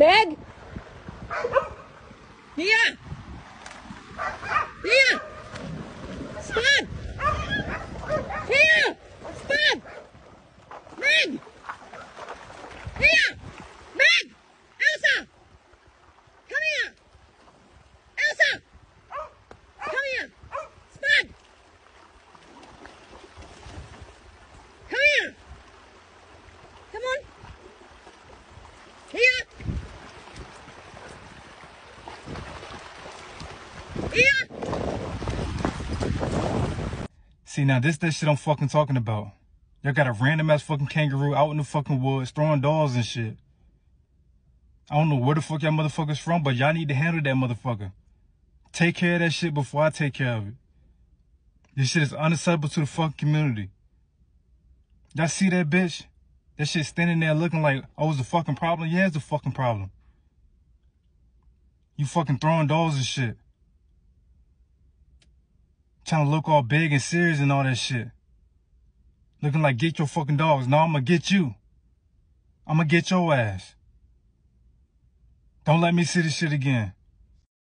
Meg? Here! Here! Stop! Here! Stop! Meg! Here! See, now this that shit I'm fucking talking about. Y'all got a random ass fucking kangaroo out in the fucking woods throwing dolls and shit. I don't know where the fuck y'all motherfuckers from, but y'all need to handle that motherfucker. Take care of that shit before I take care of it. This shit is unacceptable to the fucking community. Y'all see that bitch? That shit standing there looking like, oh, it's a fucking problem? Yeah, it's a fucking problem. You fucking throwing dolls and shit. Trying to look all big and serious and all that shit. Looking like get your fucking dogs. No, I'm gonna get you. I'm gonna get your ass. Don't let me see this shit again.